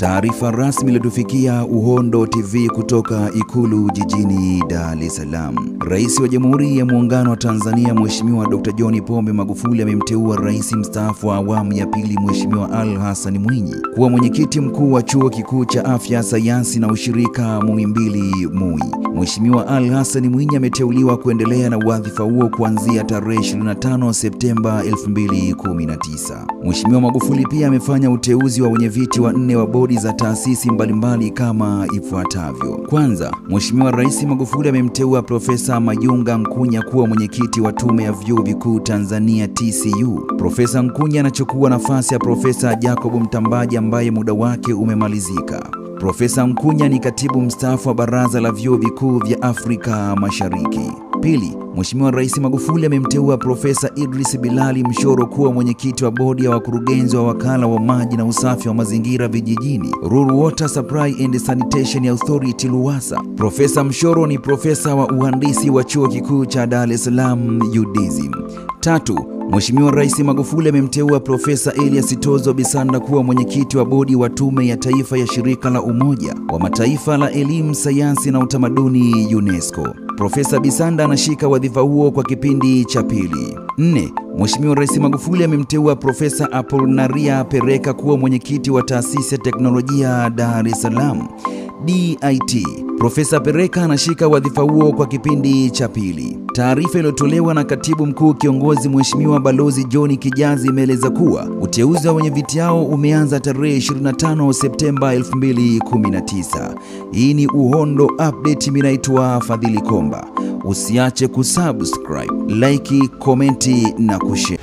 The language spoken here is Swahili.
Taarifa rasmi iliyotufikia Uhondo TV kutoka Ikulu jijini Dar es Salaam. Rais wa Jamhuri ya Muungano wa Tanzania Mheshimiwa Dr. John Pombe Magufuli amemteua Rais mstaafu wa awamu ya pili Mheshimiwa Ali Hassan Mwinyi kuwa mwenyekiti mkuu wa Chuo Kikuu cha Afya, Sayansi na Ushirika Muhimbili MUI. Mheshimiwa Ali Hassan Mwinyi ameteuliwa kuendelea na wadhifa huo kuanzia tarehe 25 Septemba 2019. Mheshimiwa Magufuli pia amefanya uteuzi wa wenyeviti wanne wa bodi za taasisi mbalimbali kama ifuatavyo. Kwanza, Mheshimiwa Rais Magufuli amemteua Profesa Mayunga Nkunya kuwa mwenyekiti wa Tume ya Vyuo Vikuu Tanzania TCU. Profesa Nkunya anachukua nafasi ya Profesa Jacob Mtambaji ambaye muda wake umemalizika. Profesa Nkunya ni katibu mstaafu wa Baraza la Vyuo Vikuu vya Afrika Mashariki. Pili, Mheshimiwa Rais Magufuli amemteua Profesa Idris Bilali Mshoro kuwa mwenyekiti wa bodi ya wakurugenzi wa wakala wa maji na usafi wa mazingira vijijini, Rural Water Supply and Sanitation Authority RUWASA. Profesa Mshoro ni profesa wa uhandisi wa Chuo Kikuu cha Dar es Salaam UDSM. Tatu, Mheshimiwa Rais Magufuli amemteua Profesa Elias Tozo Bisanda kuwa mwenyekiti wa bodi wa Tume ya Taifa ya Shirika la Umoja wa Mataifa la Elimu, Sayansi na Utamaduni UNESCO. Profesa Bisanda anashika wadhifa huo kwa kipindi cha pili. Nne, Mheshimiwa Rais Magufuli amemteua Profesa Apolinaria Pereka kuwa mwenyekiti wa Taasisi ya Teknolojia Dar es Salaam DIT. Profesa Pereka anashika wadhifa huo kwa kipindi cha pili. Taarifa iliyotolewa na Katibu Mkuu Kiongozi Mheshimiwa Balozi John Kijazi imeeleza kuwa uteuzi wa wenye viti hao umeanza tarehe 25 Septemba 2019. Hii ni Uhondo Update, mimi naitwa Fadhili Komba. Usiache kusubscribe, like, komenti na kushare.